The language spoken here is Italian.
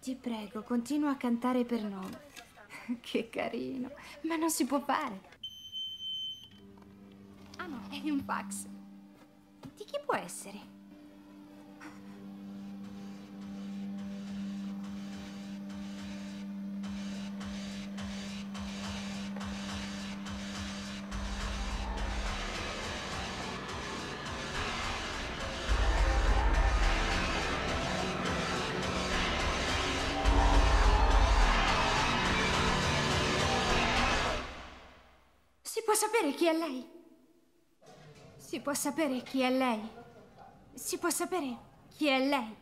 Ti prego, continua a cantare per noi. Che carino. Ma non si può fare. Ah no, è un fax. Di chi può essere? Può sapere chi è lei? Si può sapere chi è lei? Si può sapere chi è lei?